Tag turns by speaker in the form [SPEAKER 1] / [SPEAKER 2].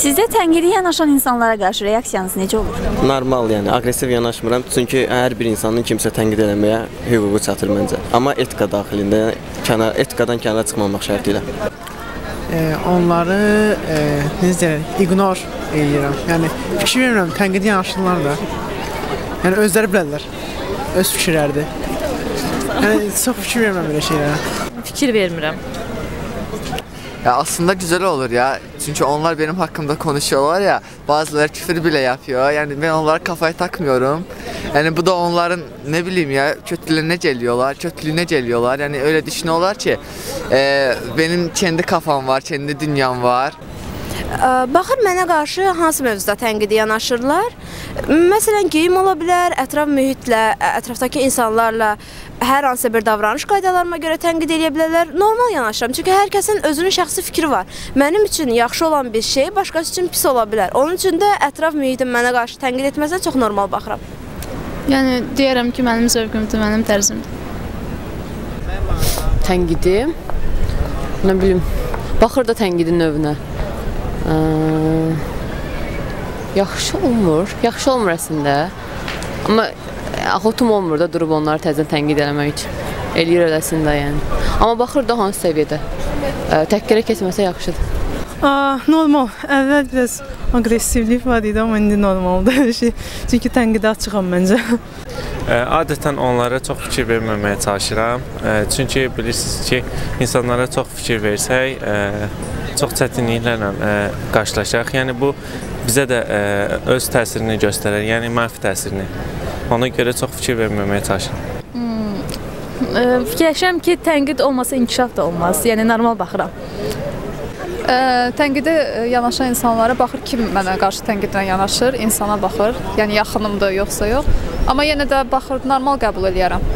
[SPEAKER 1] Sizdə tənqidi yanaşan insanlara qarşı reaksiyanız necə olur?
[SPEAKER 2] Normal, yəni aqressiv yanaşmıram. Çünki hər bir insanın kimsə tənqid eləməyə hüququ çatır məncə. Amma etika daxilində kənar etikadan kənara çıxmamaq şərti ilə.
[SPEAKER 3] e, onları e, necə deyirlər, ignor edirəm. Yəni fikir vermirəm, tənqidi yanaşırlar da. Yəni özləri bilərlər. Öz fikirləridir. Yəni çox fikir vermirəm belə şeylərə.
[SPEAKER 4] Fikir vermirəm.
[SPEAKER 5] Ya aslında güzel olur ya. Çünkü onlar benim hakkımda konuşuyorlar ya. Bazıları küfür bile yapıyor. Yani ben onlara kafayı takmıyorum. Yani bu da onların ne bileyim ya kötülüğüne geliyorlar. Kötülüğüne geliyorlar. Yani öyle düşünüyorlar ki e, benim kendi kafam var, kendi dünyam var.
[SPEAKER 6] Ə, Baxır mənə qarşı hansı mövzuda tənqidi yanaşırlar? Məsələn, geyim ola bilər, ətraf mühitlə, ətrafdakı insanlarla hər hansı bir davranış qaydalarıma görə tənqid edə bilərlər. Normal yanaşıram, çünki hər kəsin özünün şəxsi fikri var. Mənim üçün yaxşı olan bir şey başqası üçün pis ola bilər. Onun üçün də ətraf mühitin mənə qarşı tənqid etməsinə çox normal baxıram.
[SPEAKER 4] Yəni deyərəm ki, mənim zövqümdür, mənim tərzimdir.
[SPEAKER 7] tənqidi nə bilim baxır da tənqidin növünə. Ə, yaxşı olmur. Yaxşı olmur əslində. Amma axotum olmur da durub onları təzədən tənqid eləmək üçün. Eləyir eləsində yəni. Amma baxır da hansı səviyyədə. Təhqirə keçməsə yaxşıdır.
[SPEAKER 8] Aa, normal. Əvvəl biraz aqressivlik var idi, amma indi normaldır hər şey. Çünki tənqidə açığam məncə.
[SPEAKER 9] Adətən onlara çox fikir verməməyə çalışıram. Çünki bilirsiniz ki, insanlara çox fikir versək, çox çətinliklərlə ə, qarşılaşacaq. Yəni bu bizə də ə, öz təsirini göstərər, yəni mənfi təsirini. Ona görə çox fikir verməməyə çalışıram.
[SPEAKER 4] Ə, Fikirləşirəm ki, tənqid olmasa inkişaf da olmaz. Yəni normal baxıram.
[SPEAKER 10] Ə, tənqidə ə, yanaşan insanlara baxır kim mənə qarşı tənqidlə yanaşır, insana baxır. Yəni yaxınımdır yoxsa yox. Amma yenə də baxır normal qəbul eləyərəm.